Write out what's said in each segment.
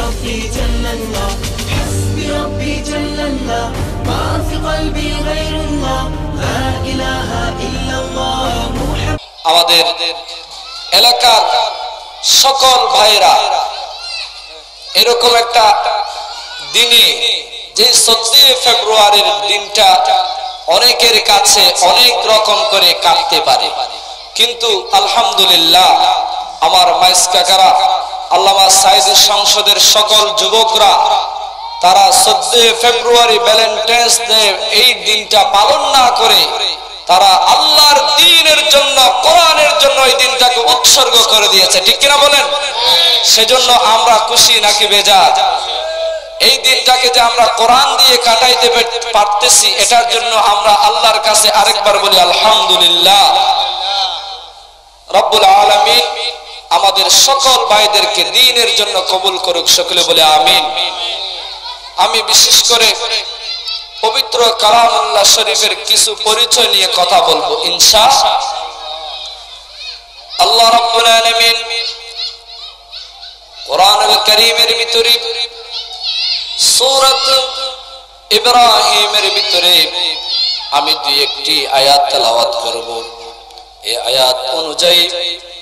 ربي جل الله حسبي ربي جل الله ما في قلبي غير الله لا إله إلا الله محمد আমাদের এলাকার সকল ভাইরা এরকম একটা দিনে যে চোদ্দই ফেব্রুয়ারির দিনটা অনেকের কাছে অনেক রকম করে কাটতে পারে কিন্তু আলহামদুলিল্লাহ আমার মাইস কাকারা আল্লামা সাইদ সংসদের সকল যুবকরা, তারা চোদ্দই ফেব্রুয়ারি ভ্যালেন্টাইন্স ডে এই দিনটা পালন না করে, তারা আল্লাহর দিনের জন্য, কোরআনের জন্য এই দিনটাকে উৎসর্গ করে দিয়েছে। ঠিক কিনা বলেন? সেজন্য আমরা খুশি নাকি বেজা এই দিনটাকে যে আমরা কোরআন দিয়ে কাটাইতে পারতেছি, এটার জন্য আমরা আল্লাহর কাছে আরেকবার বলি, আলহামদুলিল্লাহ। রব্বুল আলামিন আমাদের সকল ভাইদেরকে দিনের জন্য কবুল করুক সকলে বলে আমিন। আমি বিশেষ করে পবিত্র কালামুল্লাহ শরীফের কিছু পরিচয় নিয়ে কথা বলব, ইনশা আল্লাহ রাব্বুল আলামিন কোরআনুল কারীমের ভিতরে, সূরাত ইব্রাহিমের ভিতরে আমি দুই একটি আয়াত তেলাওয়াত করব। এই আয়াত অনুযায়ী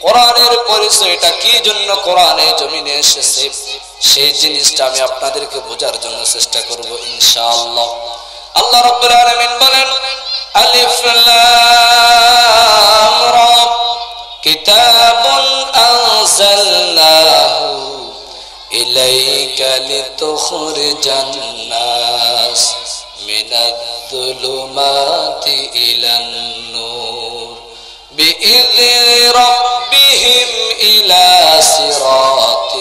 কোরআনের পরিচয়টা কি জন্য কোরআনে জমিনে এসেছে, সেই জিনিসটা আমি আপনাদেরকে বোঝার জন্য চেষ্টা করব ইনশাআল্লাহ। আল্লাহ রাব্বুল আলামিন বলেন, আলিফ লাম রা কিতাবুন আনজালনাহু ইলাইকা লিতুখরিজান নাস মিনাদ-দুলুমাতি ইলান-নূর। بإذن ربهم إلى صراط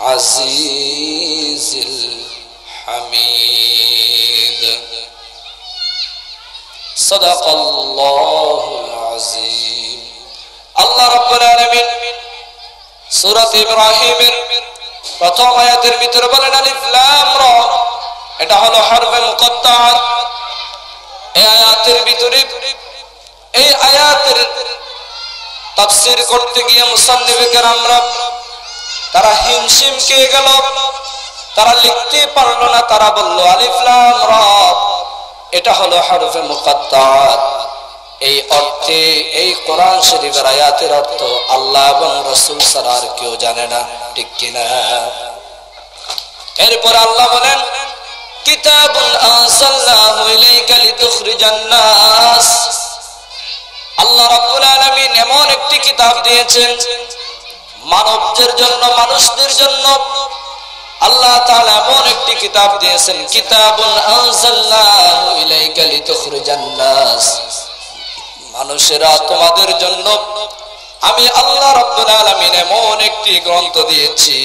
العزيز الحميد صدق الله العظيم الله رب العالمين সূরাত ইব্রাহিমের প্রথম আয়াতের ভিতরে বলেন আলিফ লাম রা এটা হলো হরফে মুকদ্দার এই আয়াতের ভিতরে এই আয়াতের তাফসীর করতে গিয়ে মুসান্নিফে কেরামরা তারা হিমশিম কে গেল। তারা লিখতে পারল না, তারা বলল, আলিফ লাম রা এটা হলো হরফে মুকদ্দার এই অর্থে, এই কোরআন শরীফের আয়াতের অর্থ আল্লাহ এবং রসুল ছাড়া আর কেউ জানে না, ঠিক কিনা? এরপর আল্লাহ বলেন, কিতাবুন আনসালনাহু ইলাইকা লিতুখরিজান নাস। আল্লাহ রাব্বুল আলামিন এমন একটি কিতাব দিয়েছেন, মানবদের জন্য, মানুষদের জন্য। আল্লাহ তাআলা এমন একটি কিতাব দিয়েছেন নাস। মানুষেরা তোমাদের জন্য, আমি আল্লাহ রাব্বুল আলামিন এমন একটি গ্রন্থ দিয়েছি,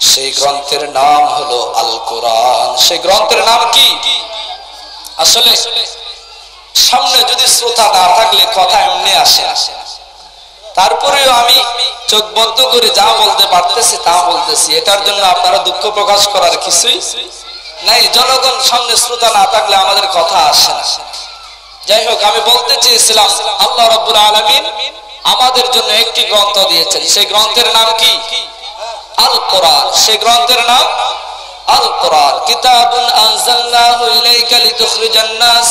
সেই গ্রন্থের নাম হলো আল কোরআন সেই গ্রন্থের নাম কি? আসলে সামনে যদি শ্রোতা না থাকলে কথা এমনি আসে। আসে তারপরেও আমি চোখ বন্ধ করে যা বলতে পারতেছি তা বলতেছি। এটার জন্য আপনারা দুঃখ প্রকাশ করার কিছুই নাই। জনগণ সামনে শ্রোতা না থাকলে আমাদের কথা আসে না। যাই হোক, আমি বলতে চেয়েছিলাম, আল্লাহ রব্বুল আলমিন আমাদের জন্য একটি গ্রন্থ দিয়েছেন। সেই গ্রন্থের নাম কি? আল কোরআন সেই গ্রন্থের নাম আল কোরআন কিতাবুন ইলাইকা লিতুখরিজান নাস।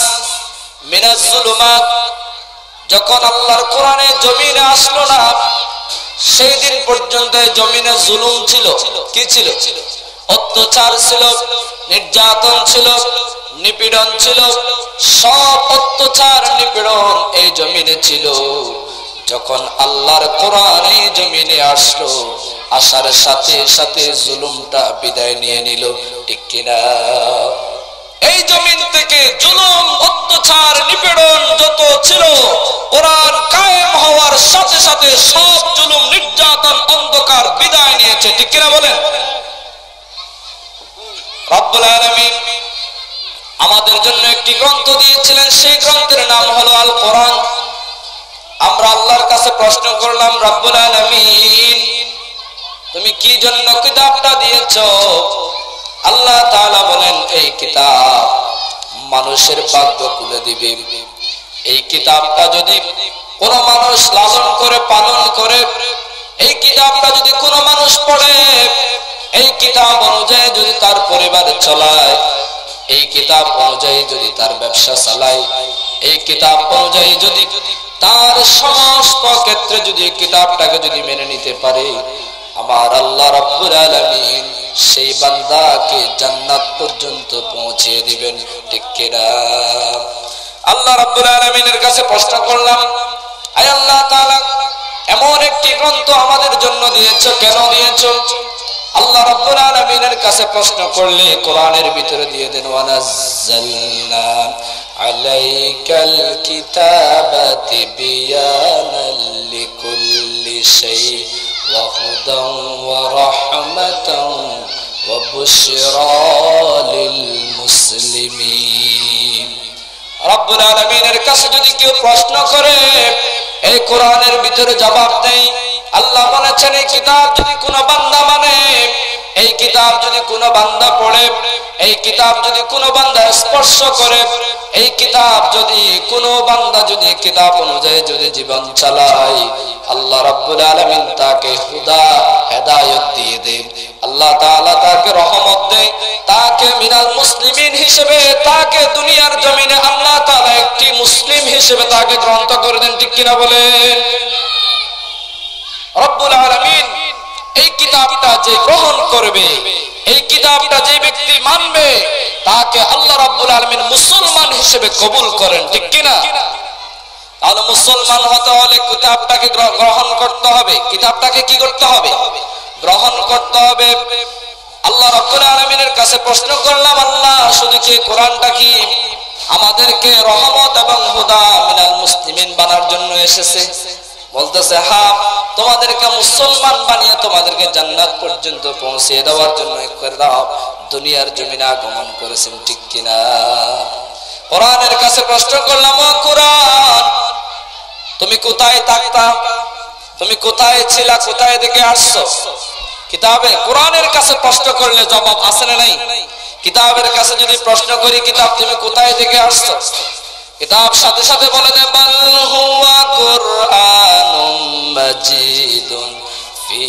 যখন আল্লাহর কোরআনে জমিনে আসলো না, সেই দিন পর্যন্ত জমিনে জুলুম ছিল। কি ছিল? অত্যাচার ছিল, নির্যাতন ছিল, নিপীড়ন ছিল, সব অত্যাচার, নিপীড়ন এই জমিনে ছিল। যখন আল্লাহর কোরআন এই জমিনে আসলো, আসার সাথে সাথে জুলুমটা বিদায় নিয়ে নিল, ঠিক কিনা? এই জমিন থেকে জুলুম, অত্যাচার, নিপীড়ন যত ছিল কোরআন কায়েম হওয়ার সাথে সাথে সব জুলুম, নির্যাতন, অন্ধকার বিদায় নিয়েছে। ঠিক কিনা বলেন? আমাদের জন্য একটি গ্রন্থ দিয়েছিলেন। সেই গ্রন্থের নাম হলো আল কোরআন আমরা আল্লাহর কাছে প্রশ্ন করলাম, রব্বুল আলামিন, তুমি কি জন্য কিতাবটা দিয়েছ? আল্লাহ বলেন, এই কিতাব মানুষের ভাগ্য খুলে দিবে। এই কিতাবটা যদি কোন মানুষ লালন করে, পালন করে, এই কিতাবটা যদি কোন মানুষ পড়ে, এই কিতাব অনুযায়ী যদি তার পরিবার চলায়, এই কিতাব অনুযায়ী যদি তার ব্যবসা চালায়, এই কিতাব অনুযায়ী যদি তার সমস্ত ক্ষেত্রে যদি কিতাবটাকে যদি মেনে নিতে পারে, আমার আল্লাহ রাব্বুল আলামিন সেই বান্দাকে জান্নাত পর্যন্ত পৌঁছে দিবেন আল্লাহ রাব্বুল আলামিনের কাছে প্রশ্ন করলাম, আয় আল্লাহ এমন একটি গ্রন্থ আমাদের জন্য দিয়েছ, কেন দিয়েছ? আল্লাহ রাব্বুল আলামিনের কাছে প্রশ্ন করলে কোরআনের ভিতরে দিয়ে দেন, ওয়ানাজ্জালনা। আলাইকাল কিতাবা তিবিয়ানাল লিকুল্লি শাই ওয়া হুদান ওয়া রাহমাতান ওয়া বুশরা লিল মুসলিমিন রব্বুল আলামিনের কাছে যদি কেউ প্রশ্ন করে, এই কোরআনের ভিতরে জবাব দেয়। আল্লাহ বলেছেন, এই কিতাব যদি কোনো বান্দা মানে এই কিতাব যদি কোনো বান্দা পড়ে, এই কিতাব যদি কোনো বান্দা স্পর্শ করে, এই কিতাব যদি কোনো বান্দা যদি কিতাব অনুযায়ী যদি জীবন চালায়, আল্লাহ রাব্বুল আলামিন তাকে হুদা, হেদায়েত দিয়ে দেন। আল্লাহ তাআলা তাকে রহমত দেন তাকে মিনাল মুসলিমিন হিসেবে, তাকে দুনিয়ার জমিনে আল্লাহ তাআলা একটি মুসলিম হিসেবে তাকে গ্রন্থ করে দেন, ঠিক কিনা বলেন? রব্বুল আলামিন এই কিতাবটা যে গ্রহণ করবে, এই কিতাবটা যে ব্যক্তি মানবে, তাকে আল্লাহ রাব্বুল আলামিন মুসলমান হিসেবে কবুল করেন, ঠিক কিনা? তাহলে মুসলমান হতে হলে কিতাবটাকে গ্রহণ করতে হবে। কিতাবটাকে কি করতে হবে? গ্রহণ করতে হবে। আল্লাহ রাব্বুল আলামিনের কাছে প্রশ্ন করলাম, আল্লাহ, শুধু কি কোরআনটা কি আমাদেরকে রহমত এবং হুদা মিনাল মুসলিমিন বানার জন্য এসেছে? বলতেছে হ্যাঁ তোমাদেরকে মুসলমান বানিয়ে তোমাদেরকে জান্নাত পর্যন্ত পৌঁছে দেওয়ার জন্য দুনিয়ার জমিনে আগমন করেছেন, ঠিক কিনা? কোরআনের কাছে প্রশ্ন করলাম কোরআন, তুমি কোথায় থাকতা? তুমি কোথায় ছিলা? কোথায় দেখে আসছো? কিতাবে, কোরআনের কাছে প্রশ্ন করলে জবাব আসে না নাই? কিতাবের কাছে যদি প্রশ্ন করি, কিতাব, তুমি কোথায় থেকে আসছো? কিতাব সাথে সাথে বলে দে বাল হুয়া কুরআনুম মাজিদুন ফি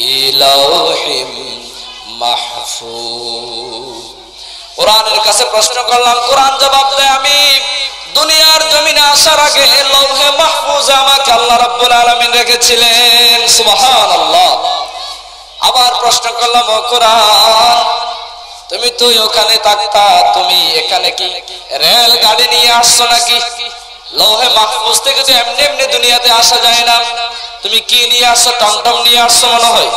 লাউহিম মাহফুজ। কোরআনের কাছে প্রশ্ন করলাম, কোরআন জবাব দেয় আমি, দুনিয়ার জমিনে আসার আগে লৌহে মাহফুজ আমাকে আল্লাহ রাব্বুল আলামিন রেখেছিলেন। সুবহানাল্লাহ। আবার প্রশ্ন করলাম কোরআন তুমি তুই ওখানে থাকতা, তুমি এখানে কি রেল গাড়ি নিয়ে আসছো নাকি? লৌহে মাহফুজ থেকে তো এমনি এমনি দুনিয়াতে আসা যায় না। তুমি কি নিয়ে আসছো? টমটম নিয়ে আসছো মনে হয়?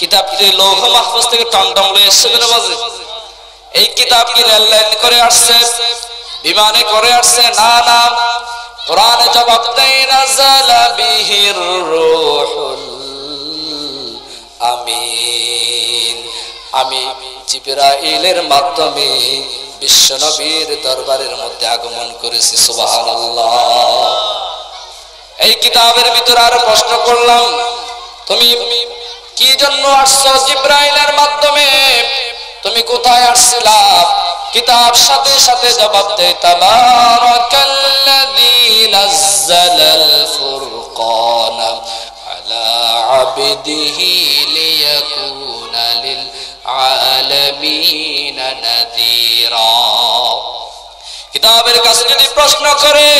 কিতাবটি লৌহ মাহফুজ থেকে টমটম লয়ে এসছে কেন বাজে এই কিতাব কি রেল লাইন করে আসছে? বিমানে করে আসছে? না না। কোরআনে জবাব দেয় নাজালা বিহির রূহুল আমিন। আমি জিবরাইলের মাধ্যমে বিশ্বনবীর দরবারের মধ্যে আগমন করেছি, সুবহানাল্লাহ। এই কিতাবের ভিতরে আরও প্রশ্ন করলাম, তুমি কি জন্য আসছো জিব্রাইলের মাধ্যমে? তুমি কোথায় আসছিলা? কিতাব সাথে সাথে জবাব দেয় তাবারাকাল্লাযী আলা লিয়াকুনা লিল আলামিন নাযীরা। কিতাবের কাছে যদি প্রশ্ন করে,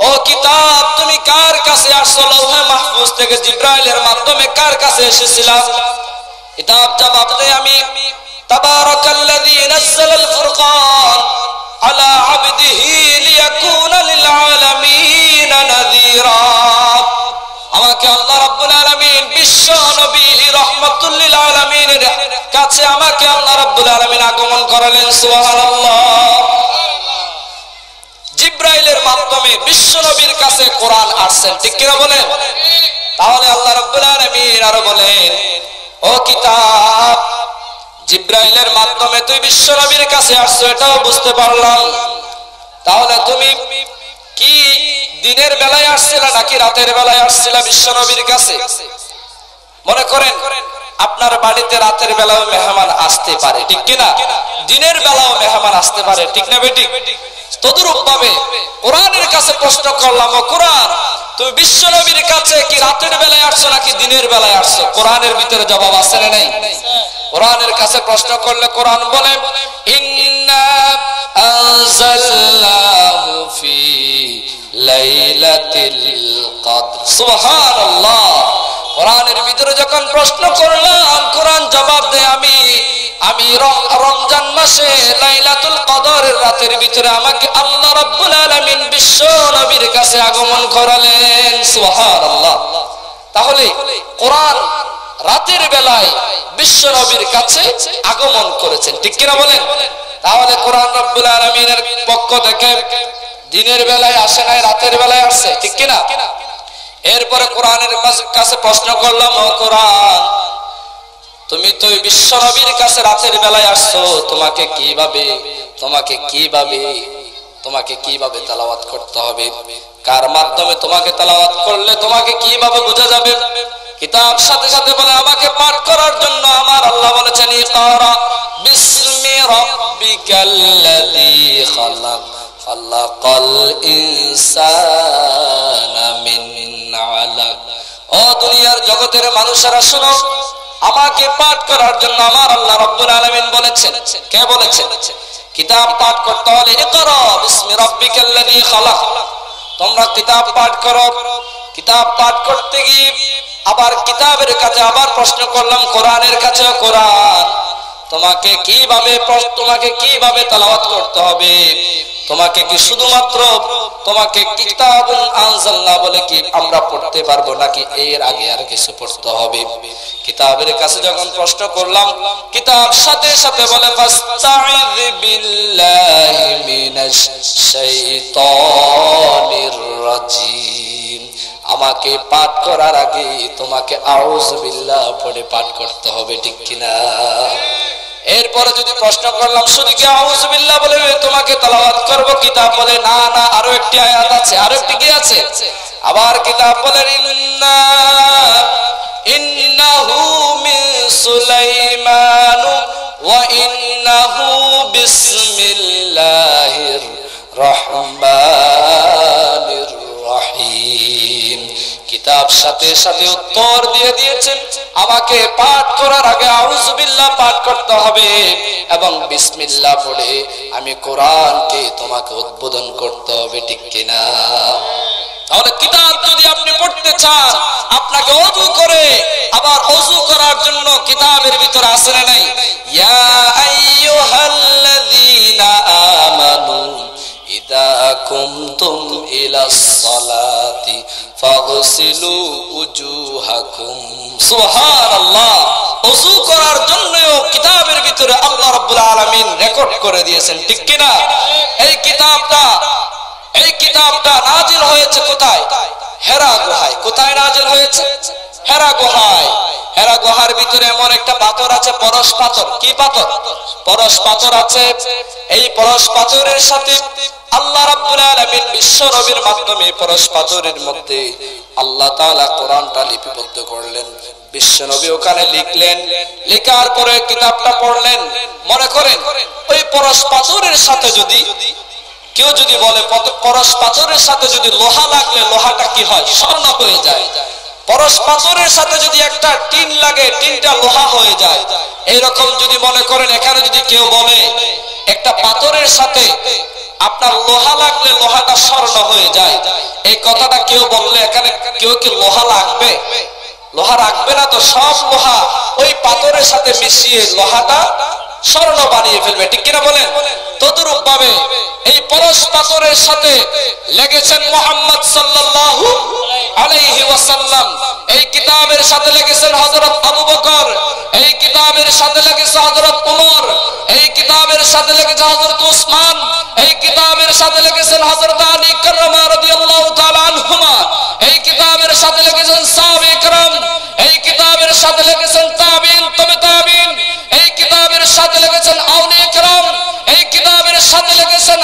ও কিতাব, তুমি কার কাছে আসছো? লৌহে মাহফুজ থেকে জিব্রাইলের মাধ্যমে কার কাছে এসেছিলাম? কিতাব জবাব দেয় আমি, তাবারাকাল্লাযী নাযালাল ফুরকান আলা আবদিহি লিয়াকুনা লিল আলামিন নাযীরা। আমাকে আল্লাহ রাব্বুল আলামিন বিশ্ব নবী রাহমাতুল লিল আলামিনের কাছে আমাকে আল্লাহ রাব্বুল আলামিন আগমন করালেন, সুবহানাল্লাহ। জিব্রাইলের মাধ্যমে বিশ্ব নবীর কাছে কোরআন আসছেন, ঠিক কিনা বলেন? তাহলে আল্লাহ রাব্বুল আলামিন আরও বলেন, ও কিতাব, জিব্রাইলের মাধ্যমে তুই বিশ্ব নবীর কাছে আসছো, এটাও বুঝতে পারলাম। তাহলে তুমি কি দিনের বেলায় আসছিলা নাকি রাতের বেলায় আসছিলা বিশ্ব নবীর কাছে? মনে করেন, আপনার বাড়িতে রাতের বেলাও মেহমান আসতে পারে, ঠিক কিনা? দিনের বেলাও মেহমান আসতে পারে, ঠিক না বেটি? তদরূপ ভাবে কোরআনের কাছে প্রশ্ন করলাম, ও কোরআন, তুমি বিশ্ব নবীর কাছে কি রাতের বেলায় আসছো নাকি দিনের বেলায় আসছো? কোরআনের ভিতরে জবাব না নাই? কোরআনের কাছে প্রশ্ন করলে কোরআন বলে, ইন্না আনজালনাহু ফি লাইলাতিল কদর সুবহানাল্লাহ। কোরআনের ভিতরে যখন প্রশ্ন করলাম, কোরআন জবাব দেয়, আমি আমি রমজান মাসে লাইলাতুল কদরের রাতের ভিতরে আমাকে আল্লাহ আলামিন বিশ্ব নবীর কাছে আগমন করালেন। সুবহানাল্লাহ। তাহলে কোরআন রাতের বেলায় বিশ্ব নবীর কাছে আগমন করেছেন। ঠিক কিনা বলেন? তাহলে কোরআন রব্বুল আলমিনের পক্ষ থেকে দিনের বেলায় আসে নাই, রাতের বেলায় আসছে, ঠিক কিনা? এরপরে কোরআনের কাছে প্রশ্ন করলাম, ও কোরআন, তুমি তো বিশ্ব নবীর কাছে রাতের বেলায় আসছো, তোমাকে কীভাবে তোমাকে কীভাবে তোমাকে কীভাবে তালাওয়াত করতে হবে? কার মাধ্যমে তোমাকে তালাওয়াত করলে তোমাকে কীভাবে বোঝা যাবে? কিতাব সাথে সাথে বলে, আমাকে পাঠ করার জন্য আমার আল্লাহ বলেছেন ও দুনিয়ার জগতের মানুষেরা, শুনো, আমাকে পাঠ করার জন্য আমার আল্লাহ রাব্বুল আলামিন বলেছেন। কে বলেছেন? কিতাব পাঠ করতে হলে, ইকরা বিসমি রাব্বিকাল্লাযী খালাক। তোমরা কিতাব পাঠ করো। কিতাব পাঠ করতে গিয়ে আবার কিতাবের কাছে আবার প্রশ্ন করলাম, কোরআনের কাছে কোরআন। তোমাকে কীভাবে তোমাকে কীভাবে তালাওয়াত করতে হবে? তোমাকে কি শুধুমাত্র তোমাকে কিতাব আনজাল্লাহ বলে কি আমরা পড়তে পারব নাকি এর আগে আর কিছু পড়তে হবে? কিতাবের কাছে যখন প্রশ্ন করলাম, কিতাব সাথে সাথে বলে ফাস্তাইয বিল্লাহি মিনাশ শাইতানির রাজিম। আমাকে পাঠ করার আগে তোমাকে আউজবিল্লাহ পড়ে পাঠ করতে হবে, ঠিক কিনা? এরপরে যদি প্রশ্ন করলাম, শুধু কি আউজবিল্লাহ বলে তোমাকে তালাওয়াত করব? কিতাব বলে, না না, আরও একটি আয়াত আছে। আরও একটি কি আছে? আবার কিতাব বলে, ইন্না, ইন্নাহু মিন সুলাইমান ওয়া ইন্নাহু বিসমিল্লাহির রহমানির রহিম। কিতাব সাথে সাথে উত্তর দিয়ে দিয়েছেন, আমাকে পাঠ করার আগে আউজবিল্লাহ পাঠ করতে হবে এবং বিসমিল্লাহ পড়ে আমি কোরআনকে তোমাকে উদ্বোধন করতে হবে, ঠিক কিনা? তাহলে কিতাব যদি আপনি পড়তে চান, আপনাকে অজু করে, আবার অজু করার জন্য কিতাবের ভিতরে আসে না নাই? ইয়া কুমতুম ফাগসিলু উজুহাকুম সুবহানাল্লাহ। ওযু করার জন্যও কিতাবের ভিতরে আল্লাহ রাব্বুল আলামিন রেকর্ড করে দিয়েছেন, ঠিক কি না এই কিতাবটা এই কিতাবটা নাজিল হয়েছে কোথায়? হেরা গুহায়। কোথায় নাজিল হয়েছে? হেরা গুহায়। হেরা গুহার ভিতরে এমন একটা পাথর আছে, পরশ পাথর। কি পাথর? পরশ পাথর আছে। এই পরশ পাথরের সাথে আল্লাহ রাব্বুল আলামিন বিশ্ব নবীর মাধ্যমে পরশ পাথরের মধ্যে আল্লাহ তাআলা কোরআনটা লিপিবদ্ধ করলেন। বিশ্ব নবী ওখানে লিখলেন, লেখার পরে কিতাবটা পড়লেন। মনে করেন, ওই পরশ পাথরের সাথে যদি, কেউ যদি বলে পরশ পাথরের সাথে যদি লোহা লাগলে লোহাটা কি হয়? স্বর্ণ হয়ে যায়। পরশ পাথরের সাথে যদি একটা টিন লাগে, টিনটা লোহা হয়ে যায়। এইরকম যদি মনে করেন, এখানে যদি কেউ বলে, একটা পাথরের সাথে আপনার লোহা লাগলে লোহাটা স্বর্ণ হয়ে যায়। এই কথাটা কেউ বললে, এখানে কেউ কি লোহা লাগবে? লোহা রাখবে না তো, সব লোহা ওই পাথরের সাথে মিশিয়ে লোহাটা স্বর্ণ বানিয়ে ফেলবে। ঠিক কিনা বলেন? তদরূপ ভাবে এই পরশ পাথরের সাথে লেগেছেন মোহাম্মদ সাল্লাল্লাহু আলাইহি ওয়াসাল্লাম এই কিতাবের সাথে লেগেছেন হযরত আবু বকর এই কিতাবের সাথে লেগেছে হযরত ওমর এই কিতাবের সাথে লেগেছে হযরত উসমান এই কিতাবের সাথে লেগেছেন হযরত আলী কাররামা রাদিয়াল্লাহু তাআলা আনহুমা এই কিতাবের সাথে লেগেছেন সাহাবে کرام এই কিতাবের সাথে লেগেছেন তাবিন তবে তাবিন এই কিতাবের সাথে লেগেছেন আউলিয়া کرام এই কিতাবের সাথে লেগেছেন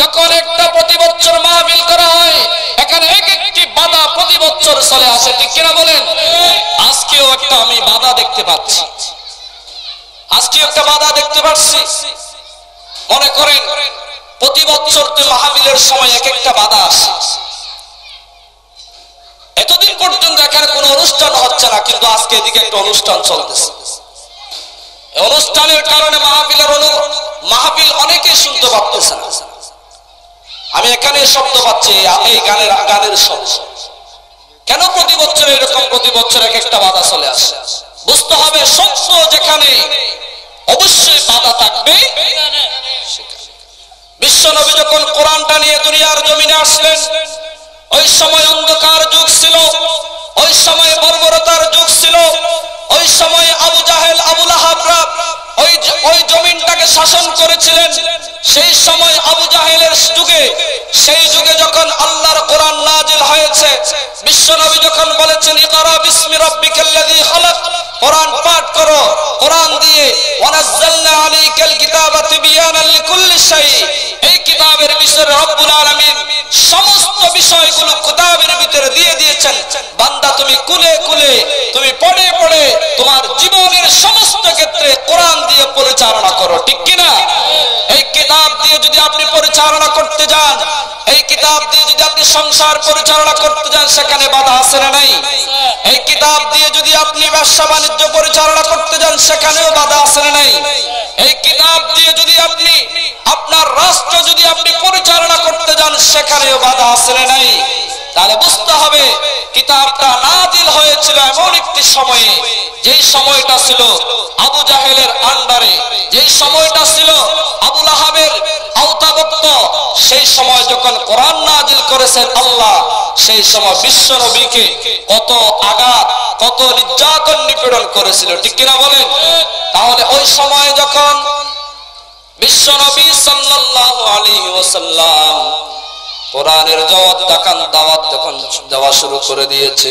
যখন একটা প্রতি বছর মাহফিল করা হয়, এখানে বলেন? আজকেও একটা আমি বাধা দেখতে পাচ্ছি। আজকে একটা বাধা দেখতে পাচ্ছি। মনে করেন, প্রতি বছর তো মাহাবিলের সময় এক একটা বাধা আসে। এতদিন পর্যন্ত এখানে কোনো অনুষ্ঠান হচ্ছে না, কিন্তু আজকে এদিকে একটা অনুষ্ঠান চলতেছে। অনুষ্ঠানের কারণে মাহফিলের অনু মাহফিল অনেকে শুনতে পারতেছে না। আমি এখানে শব্দ পাচ্ছি, এই গানের গানের শব্দ। কেন প্রতি বছর এরকম, প্রতি বছর এক একটা বাধা চলে আসে? বুঝতে হবে, সত্য যেখানে অবশ্যই বাধা থাকবে। বিশ্ব বিশ্বনবী যখন কোরআনটা নিয়ে দুনিয়ার জমিনে আসলেন, ওই সময় অন্ধকার যুগ ছিল, ওই সময় বর্বরতার যুগ ছিল ওই সময় আবু জাহেল আবুল আহাবরা ওই ওই জমিনটাকে শাসন করেছিলেন। সেই সময় আবু জাহেলের যুগে, সেই যুগে যখন আল্লাহর কোরআন নাজিল হয়েছে বিশ্বনবী যখন বলেছেন, ইকরা বিসমি রাব্বিকাল্লাযী খালাক, কোরআন পাঠ করো, কোরআন দিয়ে, ওয়ানাজ্জালনা আলাইকাল কিতাবা তিবিয়ানাল লিকুল্লি শাই। এই কিতাবের বিষয়ে রব্বুল আলামিন সমস্ত বিষয়গুলো কিতাবের ভিতরে দিয়ে দিয়েছেন। বান্দা, তুমি কুলে কুলে, তুমি পড়ে পড়ে তোমার জীবনের সমস্ত ক্ষেত্রে কোরআন দিয়ে পরিচালনা করো, ঠিক কি না এই কিতাব দিয়ে যদি আপনি পরিচালনা করতে যান, এই কিতাব দিয়ে যদি আপনি সংসার পরিচালনা করতে যান, সেখানে বাধা আছে না নাই? এই কিতাব দিয়ে যদি আপনি ব্যবসা বাণিজ্য পরিচালনা করতে যান, সেখানেও বাধা আছে না নাই? এই কিতাব দিয়ে যদি আপনি, আপনার রাষ্ট্র যদি আপনি পরিচালনা করতে যান, সেখানেও বাধা আছে না নাই? তাহলে বুঝতে হবে, কিতাবটা নাজিল হয়েছিল এমন একটি সময়ে, যেই সময়টা ছিল আবু জাহেলের আন্ডারে, যেই সময়টা ছিল আবুল আহাবের আওতাভুক্ত, সেই সময় যখন কোরআন নাজিল করেছেন আল্লাহ, সেই সময় বিশ্ব নবীকে কত আঘাত, কত নির্যাতন নিপীড়ন করেছিল, ঠিক কিনা বলেন? তাহলে ওই সময় যখন বিশ্ব নবী সাল্লাল্লাহু আলাইহি ওয়াসাল্লাম কোরআনের জবাব দেখান, দাওয়াত যখন দেওয়া শুরু করে দিয়েছে।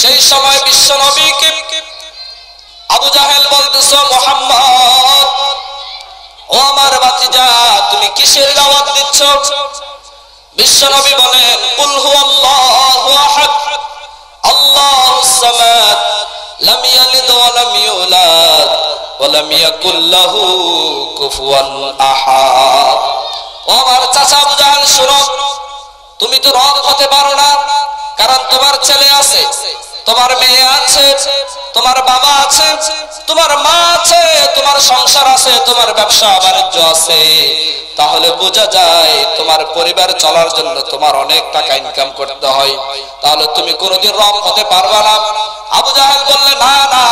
সেই সময় বিশ্ব নবীকে আবু জাহেল বলতেছ, মোহাম্মদ, ও আমার বাতিজা তুমি কিসের দাওয়াত দিচ্ছ? বিশ্ব নবী বলেন, কুল হুয়াল্লাহু আহাদ আল্লাহুস সামাদ, লাম ইয়ালিদ ওয়া লাম ইউলাদ, ওয়া লাম ইয়াকুল লাহু কুফুয়ান আহাদ। আমার চাচা জাহেল, শুনো। তুমি তো রব হতে পারো না, কারণ তোমার ছেলে আছে, তোমার মেয়ে আছে, তোমার বাবা আছে, তোমার মা আছে, তোমার সংসার আছে, তোমার ব্যবসা বাণিজ্য আছে। তাহলে বোঝা যায় তোমার পরিবার চলার জন্য তোমার অনেক টাকা ইনকাম করতে হয়। তাহলে তুমি কোনোদিন রব হতে পারবা না। আবু জাহেল বললে, না না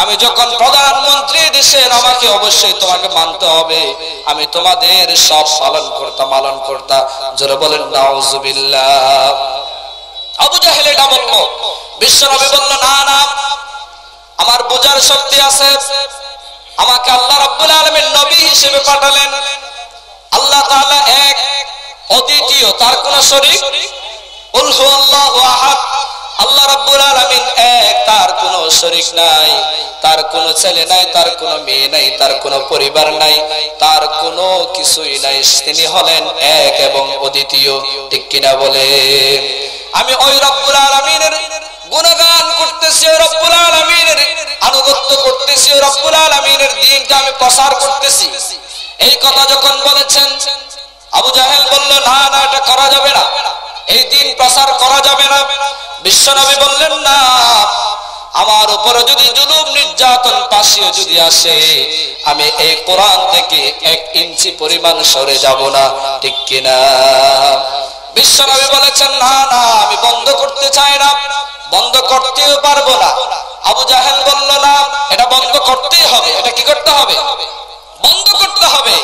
আমি যখন প্রধানমন্ত্রী দেশের আমাকে অবশ্যই তোমাকে মানতে হবে। আমি তোমাদের সব পালন করতাম পালন করতাম জোরে বলেন, নাউজুবিল্লাহ। আবু জাহেল এটা বলল, বিশ্বনবী বলল, না না, আমার বোঝার শক্তি আছে। আমাকে আল্লাহ নবী হিসেবে পাঠালেন। আল্লাহ এক তার কোন শরীক? আল্লাহ রাব্বুল আলামিন এক, তার কোনো শরীক নাই, তার কোনো ছেলে নাই, তার কোনো মেয়ে নাই, তার কোনো পরিবার নাই, তার কোনো কিছুই নাই। তিনি হলেন এক এবং অদ্বিতীয়, ঠিক কিনা বলে? আমি ওই রব্বুল আলামিনের গুণগান করতেছি, ওই রব্বুল আলামিনের আনুগত্য করতেছি, ওই রব্বুল আলামিনের দিনটা আমি প্রসার করতেছি। এই কথা যখন বলেছেন, আবু জাহেল বলল না না, এটা করা যাবে না। এই দিন প্রচার করা যাবে না। বিশ্বনবী বললেন, না, আমার উপরে যদি জুলুম নির্যাতন পাশিয়ে যদি আসে, আমি এই কোরআন থেকে এক ইঞ্চি পরিমাণ সরে যাব না। ঠিক কিনা? বিশ্বনবী বলেছেন, না না, আমি বন্ধ করতে চাই না। বন্ধ করতেও পারব না। আবু জাহেল বলল, না, এটা বন্ধ করতেই হবে। এটা কি করতে হবে? বন্ধ করতে হবে।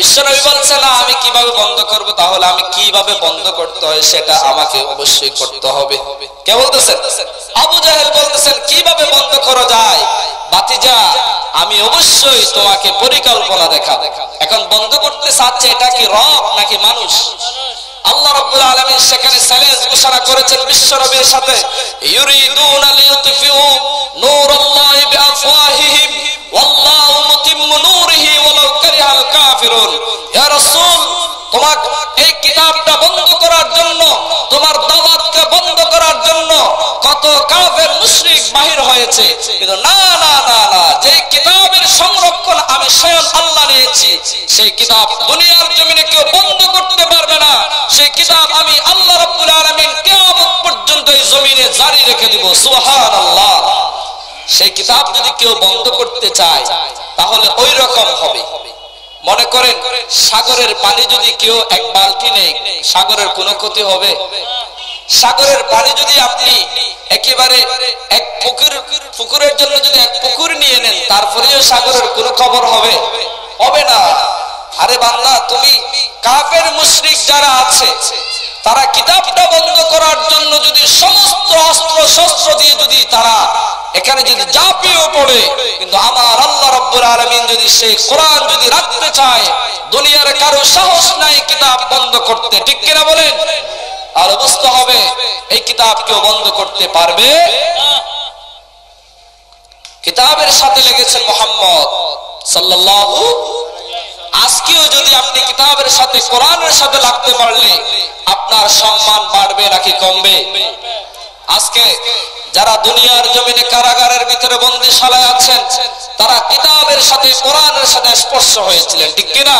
বলছে, না, আমি কীভাবে বন্ধ করব? তাহলে আমি কীভাবে বন্ধ করতে হয় সেটা আমাকে অবশ্যই করতে হবে। কে বলতেছেন? আবু জাহেল বলতেছেন, কীভাবে বন্ধ করা যায়? বাতিজা আমি অবশ্যই তোমাকে পরিকল্পনা দেখা এখন বন্ধ করতে চাচ্ছে এটা কি রব নাকি মানুষ? আল্লাহ রাব্বুল আলামিন সেখানে চ্যালেঞ্জ ঘোষণা করেছেন বিশ্ব নবীর সাথে। ইউরিদুনা নূরাল্লাহি বিআফওয়াহিহিম, ওয়াল্লাহু মুতিম্মু নূরিহি ওয়ালাউ কারিহাল কাফিরুন সংরক্ষণ আমি স্বয়ং আল্লাহ নিয়েছি, সেই কিতাব দুনিয়ার জমিনে কেউ বন্ধ করতে পারবে না। সেই কিতাব আমি আল্লাহ রাব্বুল আলামিন কিয়ামত পর্যন্ত এই জমিনে জারি রেখে দিব। সুবহানাল্লাহ। সেই কিতাব যদি কেউ বন্ধ করতে চায়, তাহলে ওই রকম হবে। মনে করেন, সাগরের পানি যদি কেউ এক বালতি নেই সাগরের কোনো ক্ষতি হবে? সাগরের পানি যদি আপনি একেবারে এক পুকুর, পুকুরের জন্য যদি এক পুকুর নিয়ে নেন, তারপরেও সাগরের কোনো খবর হবে? হবে না। আরে বাংলা তুমি কাফের মুশরিক যারা আছে তারা কিতাবটা বন্ধ করার জন্য যদি সমস্ত অস্ত্র, শস্ত্র দিয়ে যদি তারা এখানে যদি জাপিয়েও পড়ে, কিন্তু আমার আল্লাহ রব্বুল আলমিন যদি সেই কোরআন যদি রাখতে চায়, দুনিয়ার কারও সাহস নাই কিতাব বন্ধ করতে, ঠিক কিনা বলেন? আর বুঝতে হবে, এই কিতাব কেউ বন্ধ করতে পারবে কিতাবের সাথে লেগেছেন মোহাম্মদ সাল্লাল্লাহু আজকেও যদি আপনি কিতাবের সাথে, কোরআনের সাথে লাগতে পারলে আপনার সম্মান বাড়বে নাকি কমবে? আজকে যারা দুনিয়ার জমিনে কারাগারের ভিতরে বন্দিশালায় আছেন, তারা কিতাবের সাথে, কোরআনের সাথে স্পর্শ হয়েছিলেন, ঠিক কিনা?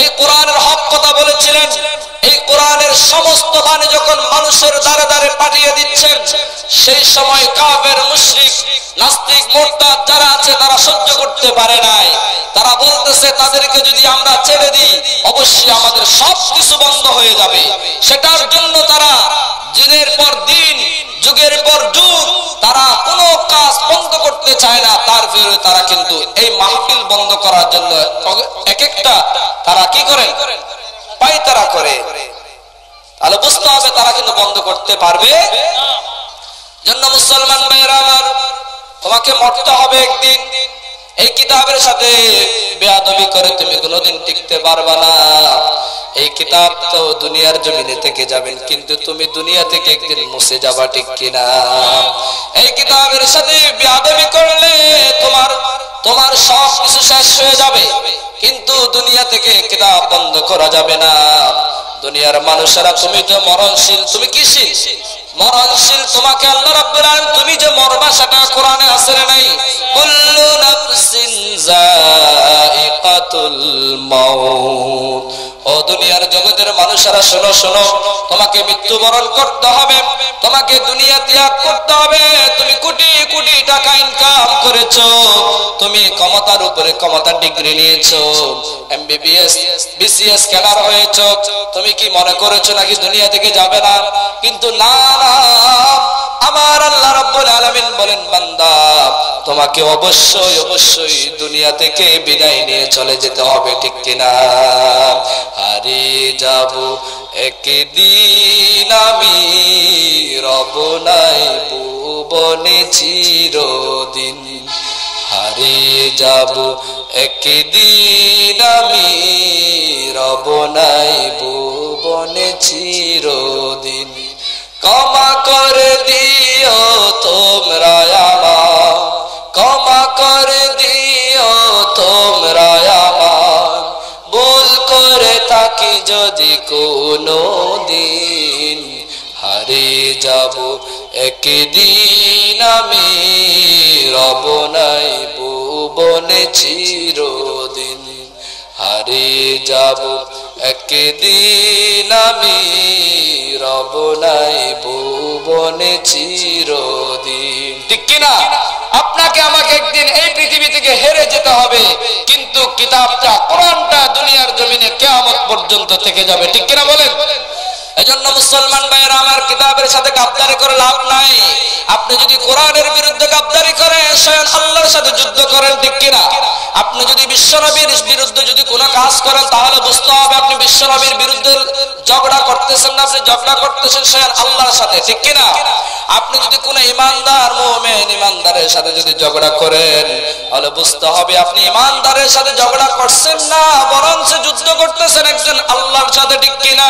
এই কোরআনের হক কথা বলেছিলেন, এই কোরআনের সমস্ত বাণী যখন মানুষের দ্বারে দ্বারে পাঠিয়ে দিচ্ছেন, সেই সময় কাবের মুশরিক, নাস্তিক, মোরতাদ যারা আছে, তারা সহ্য করতে পারে নাই। তারা বলতেছে, তাদেরকে যদি আমরা ছেড়ে দিই, অবশ্যই আমাদের সব কিছু বন্ধ হয়ে যাবে। সেটার জন্য তারা দিনের পর দিন যুগের পর যুগ তারা কোনো কাজ বন্ধ করতে চায় না। তার বিরুদ্ধে তারা কিন্তু এই মাহফিল বন্ধ করার জন্য এক একটা তারা কি করেন পাইতারা করে। তাহলে বুঝতে হবে তারা কিন্তু বন্ধ করতে পারবে। জন্য মুসলমান ভাইয়েরা আমার, তোমাকে মরতে হবে একদিন। এই কিতাবের সাথে বেয়াদবি করে তুমি কোনোদিন টিকতে পারবা না। এই কিতাব তো দুনিয়ার জমিনে থেকে যাবেন, কিন্তু তুমি দুনিয়া থেকে একদিন মুছে যাবা ঠিক কিনা? এই কিতাবের সাথে বেয়াদবি করলে তোমার তোমার সব কিছু শেষ হয়ে যাবে, কিন্তু দুনিয়া থেকে কিতাব বন্ধ করা যাবে না। দুনিয়ার মানুষেরা, তুমি তো মরণশীল, তুমি কিসিল মরণশীল তোমাকে আল্লাহ রাব্বুল আলামিন, তুমি যে মরবা সেটা কোরআনে আছে না নাই? কুল্লু নাফসিন যায়িকাতুল মাউত। ও দুনিয়ার জগতের মানুষেরা, শোনো শোনো, তোমাকে মৃত্যুবরণ করতে হবে, তোমাকে দুনিয়া ত্যাগ করতে হবে। তুমি কোটি কোটি টাকা ইনকাম করেছ, তুমি ক্ষমতার উপরে ক্ষমতার ডিগ্রি নিয়েছো এমবিবিএস বিসিএস ক্যাডার হয়েছো। তুমি কি মনে করেছ নাকি দুনিয়া থেকে যাবে না? কিন্তু না বলেন, বান্দা, তোমাকে অবশ্যই অবশ্যই দুনিয়া থেকে বিদায় নিয়ে চলে যেতে হবে, ঠিক কিনা? হারিয়ে যাব, একদিন আমি রব নাই, ভুবনে চিরদিন। হারিয়ে যাব, একদিন আমি রব নাই, ভুবনে চিরদিন। ক্ষমা করে দিও তোমরা আমার। ক্ষমা করে দিও তোমরা আমার। ভুল করে থাকি যদি কোনো দিন হারিয়ে যাব একদিন আমি। রব নাই ভুবনে চিরদিন। হারিয়ে যাব, একদিন আমি রব নাই ভুবনে চিরদিন। ঠিক কিনা? আপনাকে আমাকে একদিন এই পৃথিবী থেকে হেরে যেতে হবে, কিন্তু কিতাবটা কোরআনটা দুনিয়ার জমিনে কেয়ামত পর্যন্ত থেকে যাবে। ঠিক কিনা বলেন? এজন্য মুসলমান ভাইয়েরা, আমার কিতাবের সাথে গাদ্দারি করে লাভ নাই। আপনি যদি কোরআনের বিরুদ্ধে গাদ্দারি করেন স্বয়ং আল্লাহর সাথে যুদ্ধ করেন, ঠিক কিনা? আপনি যদি বিশ্বনবীর বিরুদ্ধে যদি কোনো কাজ করেন, তাহলে বুঝতে হবে আপনি বিশ্বনবীর বিরুদ্ধে ঝগড়া করতেছেন না, আপনি ঝগড়া করতেছেন স্বয়ং আল্লাহর সাথে, ঠিক কিনা? আপনি যদি কোনো ইমানদার মোমেন, ইমানদারের সাথে যদি ঝগড়া করেন, তাহলে বুঝতে হবে আপনি ইমানদারের সাথে ঝগড়া করছেন না বরং সে যুদ্ধ করতেছেন একজন আল্লাহর সাথে, ঠিক কিনা?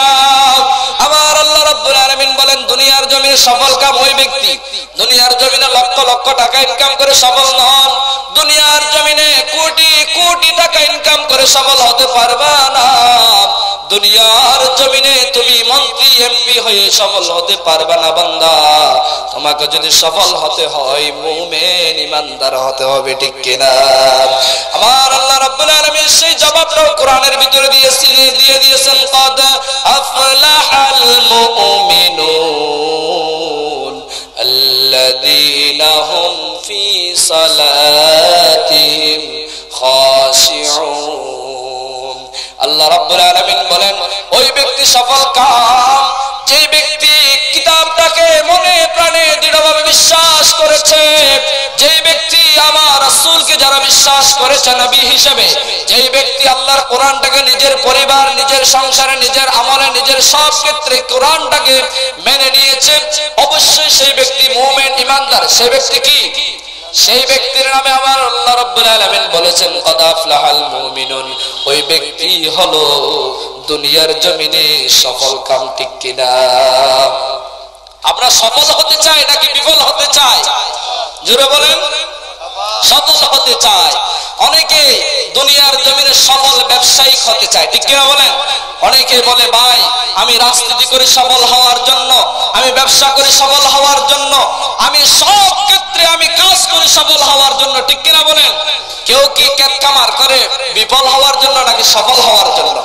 আবার আল্লাহ রব্বুল আলামিন বলেন, দুনিয়ার জমিনে সফল কাম ওই ব্যক্তি দুনিয়ার জমিনে লক্ষ লক্ষ টাকা ইনকাম করে সফল নন। দুনিয়ার জমিনে কোটি কোটি টাকা ইনকাম করে সফল হতে পারবা না। দুনিয়ার জমিনে তুমি মন্ত্রী এমপি হয়ে সফল হতে পারবা না বান্দা। তোমাকে যদি সফল হতে হয়, মুমেন ইমানদার হতে হবে, ঠিক কিনা? আমার আল্লাহ রাব্বুল আলামিন সেই জবাবটাও কোরআনের ভিতরে দিয়েছিলেন, দিয়ে দিয়েছেন, কদ আফলাহাল মুমিনুন। الذين هم في صلاتهم خاشعون আল্লাহ রাব্বুল আলামিন বলেন ওই ব্যক্তি সফল কাম যে ব্যক্তি কিতাবটাকে মনে প্রাণে দৃঢ়ভাবে বিশ্বাস করেছে যে ব্যক্তি আমার রাসূলকে যারা বিশ্বাস করেছে নবী হিসেবে যে ব্যক্তি আল্লাহর কোরআনটাকে নিজের পরিবার, নিজের সংসারে, নিজের আমলে, নিজের সব ক্ষেত্রে কোরআনটাকে মেনে নিয়েছে, অবশ্যই সেই ব্যক্তি মুমিন, ইমানদার। সেই ব্যক্তি কি? সেই ব্যক্তির নামে আমার আল্লাহ রাব্বুল আলামিন বলেছেন, কদ আফলাহাল মুমিনুন। ওই ব্যক্তি হলো দুনিয়ার জমিনে সফল কাম ঠিক কিনা? আমরা সফল হতে চাই নাকি বিফল হতে চাই? জোরে বলেন। সফল হতে চায়। অনেকে দুনিয়ার জমিনে সফল ব্যবসায়িক হতে চায়। ঠিক কিনা বলেন? অনেকে বলে, ভাই, আমি রাজনীতি করে সফল হওয়ার জন্য, আমি ব্যবসা করে সফল হওয়ার জন্য, আমি সব ক্ষেত্রে আমি কাজ করে সফল হওয়ার জন্য। ঠিক কিনা বলেন? কেউ কি ক্যাট কামার করে, বিফল হওয়ার জন্য নাকি সফল হওয়ার জন্য?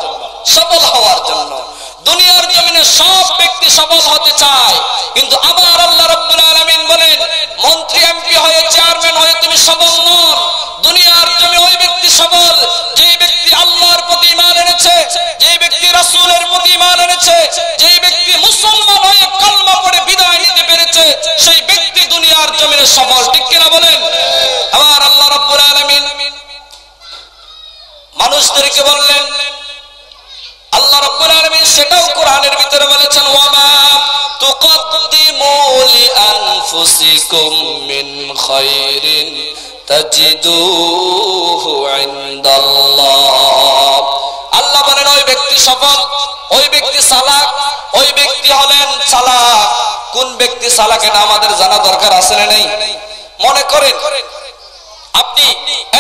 সফল হওয়ার জন্য। দুনিয়ার জমিনে সব ব্যক্তি সফল হতে চায়। কিন্তু আমার আল্লাহ রাব্বুল আলামিন বলেন, মন্ত্রী, এমপি হয়ে চেয়ারম্যান হয়ে তুমি সফল নন। দুনিয়ার জমি ওই ব্যক্তি সফল যে ব্যক্তি আল্লাহর প্রতি ঈমান এনেছে যে ব্যক্তি রাসূলের প্রতি ঈমান এনেছে যে ব্যক্তি মুসলমান হয়ে কলমা পড়ে বিদায় নিতে পেরেছে, সেই ব্যক্তি দুনিয়ার জমিনে সফল। ঠিক কিনা বলেন? আমার আল্লাহ রাব্বুল আলামিন মানুষদেরকে বললেন আল্লাহ রাব্বুল আলামিন সেটাও কোরআনের ভিতরে বলেছেন, ওয়ামা তুকদ্দিমু লিআনফুসিকুম মিন খায়রিন তাজিদুহু ইনদাল্লাহ। আল্লাহ বলেন, ওই ব্যক্তি সফল, ওই ব্যক্তি সালাক ওই ব্যক্তি হলেন সালাক কোন ব্যক্তি সালাক এটা আমাদের জানা দরকার আছে না নেই? মনে করেন, আপনি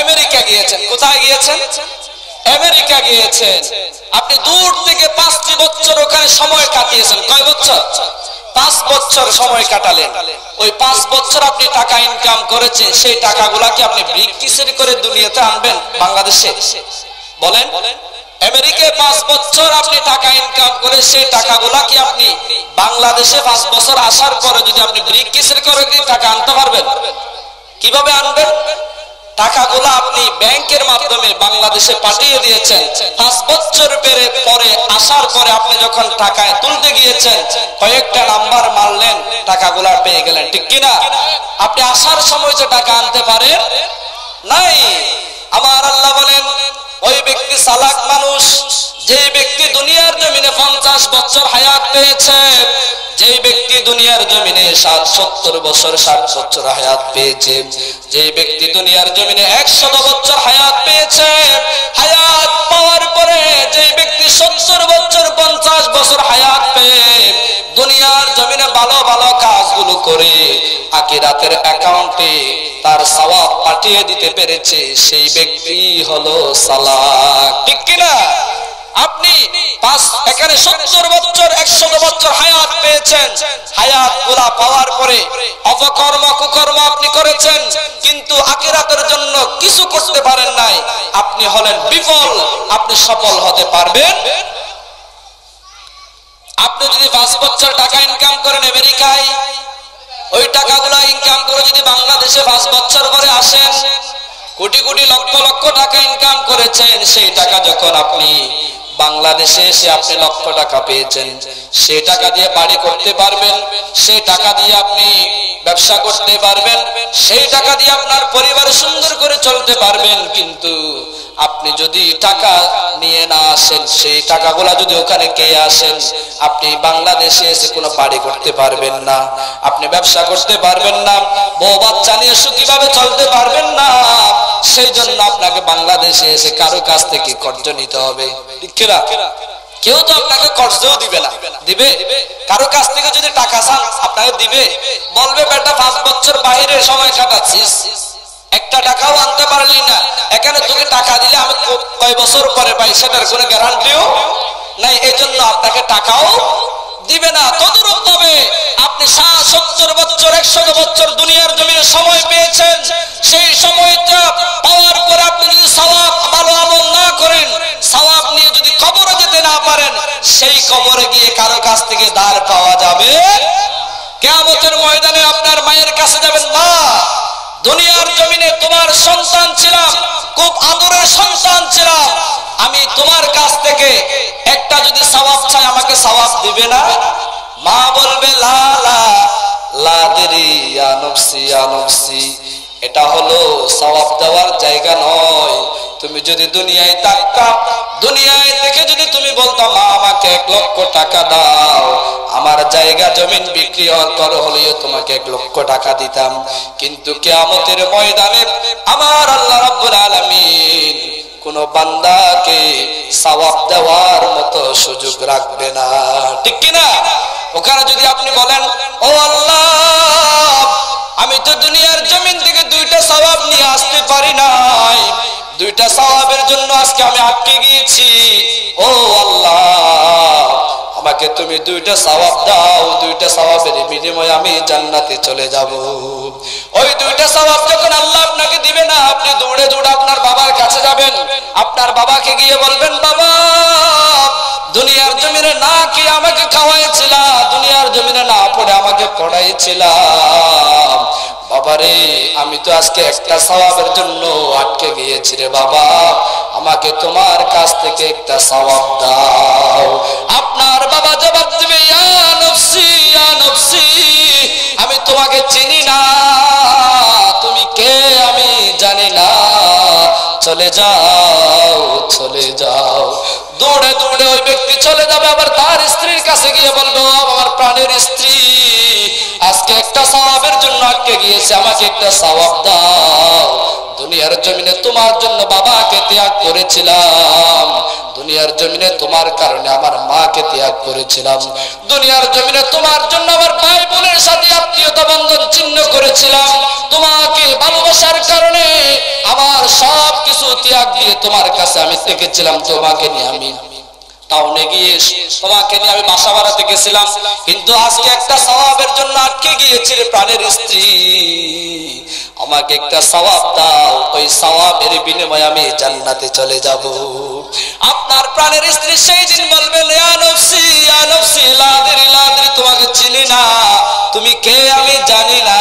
আমেরিকা গিয়েছেন, কোথায় গিয়েছেন? আমেরিকা গিয়েছেন। আপনি দূর থেকে পাঁচটি বছর ওখানে সময় কাটিয়েছেন। কয় বছর? পাঁচ বছর সময় কাটালেন। ওই পাঁচ বছর আপনি টাকা ইনকাম করেছেন, সেই টাকাগুলাকে আপনি ব্রিটিশের করে দুনিয়াতে আনবেন, বাংলাদেশে। বলেন, আমেরিকায় পাঁচ বছর আপনি টাকা ইনকাম করে, সেই টাকাগুলা কি আপনি বাংলাদেশে পাঁচ বছর আসার পরে যদি আপনি ব্রিটিশের করে কি টাকা আনতে পারবেন, কীভাবে আনবেন? টাকাগুলো আপনি ব্যাংকের মাধ্যমে বাংলাদেশে পাঠিয়ে দিয়েছেন। পাঁচ বছর পেরে পরে আসার পরে আপনি যখন টাকায় তুলতে গিয়েছেন, কয়েকটা নাম্বার মারলেন, টাকাগুলা পেয়ে গেলেন। ঠিক কিনা? আপনি আসার সময় যে টাকা আনতে পারেন, নাই। আমার আল্লাহ বলেন, ওই ব্যক্তি সালাক মানুষ যে ব্যক্তি দুনিয়ার জমিনে পঞ্চাশ বছর হায়াত পেয়েছে যে ব্যক্তি দুনিয়ার জমিনে ষাট সত্তর বছর ষাট বছর হায়াত পেয়েছে যে ব্যক্তি দুনিয়ার জমিনে একশত বছর হায়াত পেয়েছে, হায়াত পাওয়ার পরে যে ব্যক্তি সত্তর বছর, পঞ্চাশ বছর হায়াত পেয়ে দুনিয়ার জমিনে ভালো ভালো কাজগুলো করে আকিরাতের অ্যাকাউন্টে তার সওয়াব পাঠিয়ে দিতে পেরেছে, সেই ব্যক্তি হলো সালাক। ঠিক কিনা? আপনি এখানে সত্তর বছর, একশত বছর হায়াত পেয়েছেন। হায়াতগুলা পাওয়ার পরে অপকর্ম, কুকর্ম আপনি করেছেন, কিন্তু আকিরাতের জন্য কিছু করতে পারেন নাই। আপনি হলেন বিফল, আপনি সফল হতে পারবেন। আপনি যদি পাঁচ বছর টাকা ইনকাম করেন আমেরিকায়, ওই টাকাগুলো ইনকাম করে যদি বাংলাদেশে পাঁচ বছর পরে আসেন, কোটি কোটি লক্ষ লক্ষ টাকা ইনকাম করেছেন, সেই টাকা যখন আপনি বাংলাদেশে এসে আপনি লক্ষ টাকা পেয়েছেন। সেই টাকা দিয়ে বাড়ি করতে পারবেন সেই টাকা দিয়ে আপনি ব্যবসা করতে পারবেন, সেই টাকা দিয়ে আপনার পরিবার সুন্দর করে চলতে পারবেন, কিন্তু আপনি যদি টাকা নিয়ে না আসেন, সেই টাকাগুলা যদি ওখানে কে আসেন, আপনি বাংলাদেশে এসে কোনো বাড়ি করতে পারবেন না, আপনি ব্যবসা করতে পারবেন না, বউ বাচ্চা নিয়ে সুখীভাবে চলতে পারবেন না, সেই জন্য আপনাকে বাংলাদেশে এসে কারও কাছ থেকে কর্জ নিতে হবে। ঠিক কিনা? কেউ তো আপনাকে কর্জও দিবে না। দিবে? কারও কাছ থেকে যদি টাকা চান, আপনাকে দিবে। বলবে, বেটা, পাঁচ বছর বাইরে সময় কাটাচ্ছিস। একটা টাকাও আনতে পারলি না। এখানে তোকে টাকা দিলে আমি কয় বছর পরে পাই সেটার কোনো গ্যারান্টিও নাই এই জন্য আপনাকে টাকাও দিবে না। তদরূপ তবে আপনি ষাট সত্তর বছর, একশো বছর দুনিয়ার জমিনে সময় পেয়েছেন। সেই সময়টা পাওয়ার পরে আপনি যদি সওয়াব, ভালো আমল না করেন, সওয়াব নিয়ে যদি কবরে যেতে না পারেন, সেই কবরে গিয়ে কারও কাছ থেকে দাঁড় পাওয়া যাবে? কেয়ামতের ময়দানে আপনার মায়ের কাছে যাবেন মা। দুনিয়ার জমিনে তোমার সন্তান ছিলাম, খুব আদরের সন্তান ছিলাম। আমি তোমার কাছ থেকে একটা যদি সওয়াব চাই, আমাকে সওয়াব দিবে না? মা বলবে, লা লা এটা হলো সওয়াব দেওয়ার জায়গা নয়। তুমি যদি দুনিয়ায় থাকতাম দুনিয়ায় থেকে যদি তুমি বলতাম মা আমাকে এক লক্ষ টাকা দাও, আমার জায়গা জমিন বিক্রি পর হলেও তোমাকে এক লক্ষ টাকা দিতাম। কিন্তু কেয়ামতের ময়দানে আমার আল্লাহ রাব্বুল আলামিন কোন বান্দাকে সওয়াব দেওয়ার মতো সুযোগ রাখবে না। ঠিক কি না? ওখানে যদি আপনি বলেন, ও আল্লাহ, আমি তো দুনিয়ার জমিন থেকে দুইটা সওয়াব নিয়ে আসতে পারি নাই দুইটা সওয়াবের জন্য আজকে আমি আটকে গিয়েছি। ও আল্লাহ, আমাকে তুমি দুইটা সওয়াব দাও। দুইটা সওয়াবের বিনিময়ে আমি জান্নাতে চলে যাব। ওই দুইটা সওয়াব যখন আল্লাহ আপনাকে দিবে না, আপনি দৌড়ে দৌড়ে আপনার বাবার কাছে যাবেন। আপনার বাবাকে গিয়ে বলবেন, বাবা, দুনিয়ার জমিনে না কি আমাকে খাওয়াইছিল, দুনিয়ার জমিনে না পড়ে আমাকে পড়াইছিলাম বাবারে, আমি তো আজকে একটা সওয়াবের জন্য আটকে গিয়েছি রে বাবা। আমাকে তোমার কাছ থেকে একটা সওয়াব দাও। আপনার বাবা জবাব দিবে আমি তোমাকে চিনি না। তুমি কে আমি জানি না। চলে যাও চলে যাও। দৌড়ে দৌড়ে ওই ব্যক্তি চলে যাবে, আবার তার স্ত্রীর কাছে গিয়ে বলব আমার প্রাণের স্ত্রী, আজকে একটা সওয়াবের জন্য আটকে গিয়েছে, আমাকে একটা সওয়াব দাও। দুনিয়ার জমিনে তোমার জন্য বাবাকে ত্যাগ করেছিলাম। দুনিয়ার জমিনে তোমার কারণে আমার মাকে ত্যাগ করেছিলাম। দুনিয়ার জমিনে তোমার জন্য আমার ভাই বোনের সাথে আত্মীয়তা বন্ধন চিহ্ন করেছিলাম। তোমাকে ভালোবাসার কারণে আমার সব কিছু ত্যাগ দিয়ে তোমার কাছে আমি থেকেছিলাম। তোমাকে নিয়ে আমি টাউনে গিয়ে তোমাকে নিয়ে আমি বাসা বাড়াতে গেছিলাম। কিন্তু আজকে একটা সওয়াবের জন্য আটকে গিয়েছি রে প্রাণের স্ত্রী। আমাকে একটা সওয়াব দাও, ওই সওয়াবের বিনিময়ে আমি জান্নাতে চলে যাব। আপনার প্রাণের স্ত্রী সেই দিন লাদিরি, তোমাকে চিনি না। তুমি কে আমি জানি না।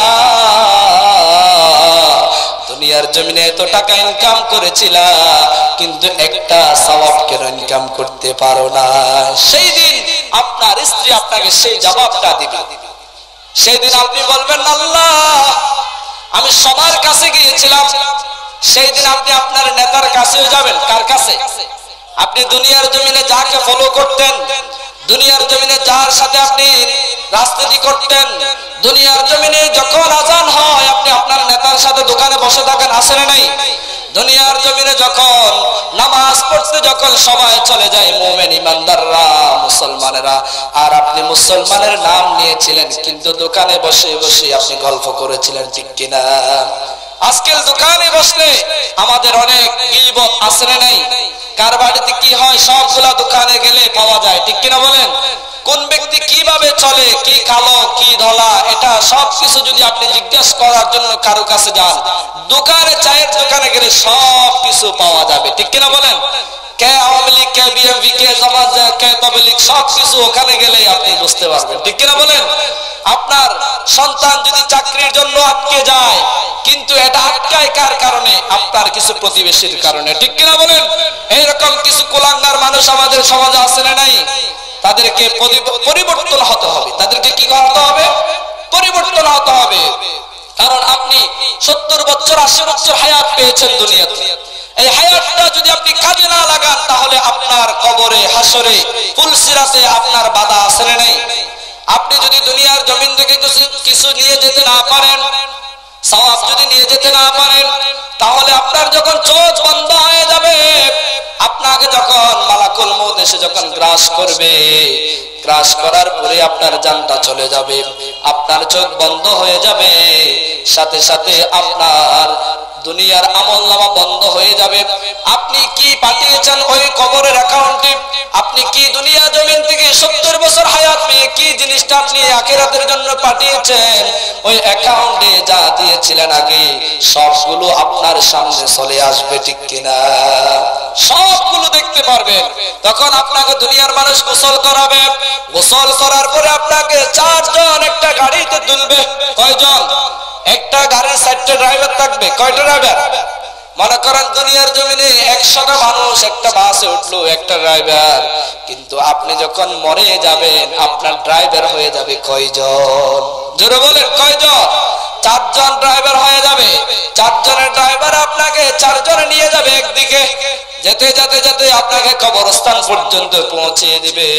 দুনিয়ার জমিনে এত টাকা ইনকাম করেছিলা, কিন্তু একটা সওয়াব কেন ইনকাম করতে পারো না। সেই দিন আপনার স্ত্রী আপনাকে সেই জবাবটা দিবে। সেই দিন আপনি বলবেন, আল্লাহ, আমি সবার কাছে গিয়েছিলাম। সেই দিন আপনি আপনার নেতার কাছেও যাবেন। কার কাছে? আপনি দুনিয়ার জমিনে যাকে ফলো করতেন, দুনিয়ার জমিনে যার সাথে আপনি রাজনীতি করতেন দুনিয়ার জমিনে যখন আজান হয়, আপনি আপনার নেতার সাথে দোকানে বসে থাকেন, আসেন নাই? দুনিয়ার জমিনে যখন নামাজ পড়তে যখন সবাই চলে যায়, মোমেন ইমানদাররা, মুসলমানেরা, আর আপনি মুসলমানের নাম নিয়েছিলেন, কিন্তু দোকানে বসে বসে আপনি গল্প করেছিলেন, ঠিক কিনা? আজকাল দোকানে বসলে আমাদের অনেক গিবত আসরে নাই। কার বাড়িতে কি হয়, সবগুলা দোকানে গেলে পাওয়া যায়, ঠিক কিনা বলেন? কোন ব্যক্তি কীভাবে চলে, কি কালো, কি ধলা, এটা সব কিছু যদি আপনি জিজ্ঞেস করার জন্য কারও কাছে যান, দোকানে, চায়ের দোকানে গেলে সব কিছু পাওয়া যাবে, ঠিক কিনা বলেন? কে আওয়ামী লীগ, কে বিএমপি কে কে ওখানে গেলে আপনি বুঝতে পারবেন, ঠিক কিনা বলেন? আপনার সন্তান যদি চাকরির জন্য আটকে যায়, কিন্তু এটা আটকায় কার কারণে? আপনার কিছু প্রতিবেশীর কারণে, ঠিক কিনা বলেন? এইরকম কিছু কোলাঙ্গার মানুষ আমাদের সমাজে আছে না নাই? তাদেরকে পরিবর্তন হতে হবে। তাদেরকে কি করতে হবে? পরিবর্তন হতে হবে। কারণ আপনি সত্তর বছর, আশি বছর হায়াত পেয়েছেন দুনিয়াতে। এই হায়াতটা যদি আপনি কাজে না লাগান, তাহলে আপনার কবরে হাসরে ফুলসিরাতে আপনার বাধা আসে নাই। আপনি যদি দুনিয়ার জমিন থেকে কিছু নিয়ে যেতে না পারেন, সওয়াব যদি নিয়ে যেতে না পারেন তাহলে আপনার যখন চোখ বন্ধ হয়ে যাবে, আপনাকে যখন মালাকুল মত এসে যখন গ্রাস করবে, গ্রাস করার পরে আপনার জানটা চলে যাবে, আপনার চোখ বন্ধ হয়ে যাবে, সাথে সাথে আপনার দুনিয়ার আমল নামা বন্ধ হয়ে যাবে। আপনি কি পাঠিয়েছেন ওই কবরের অ্যাকাউন্টে আপনি কি দুনিয়া জমিন থেকে সত্তর বছর হায়াত পেয়ে কি জিনিসটা আপনি আখেরাতের জন্য পাঠিয়েছেন? ওই অ্যাকাউন্টে যা দিয়েছিলেন আগে, সবগুলো আপনার সামনে চলে আসবে, ঠিক কিনা? সবগুলো দেখতে পারবেন তখন আপনাকে দুনিয়ার মানুষ গোসল করাবে। গোসল করার পরে আপনাকে চারজন একটা গাড়িতে তুলবে। কয়জন? একটা গাড়ির চারটে ড্রাইভার থাকবে। কয়টা ড্রাইভার মনে করেন দুনিয়ার জমিনে একশোটা মানুষ, একটা বাসে উঠল, একটা ড্রাইভার কিন্তু আপনি যখন মরে যাবেন, আপনার ড্রাইভার হয়ে যাবে কয়জন? জোরে বলেন, কয়জন? চারজন ড্রাইভার হয়ে যাবে। চারজনের ড্রাইভার আপনাকে, চারজনে নিয়ে যাবে একদিকে। যেতে যেতে যেতে আপনাকে কবরস্থান পর্যন্ত পৌঁছে দিবে।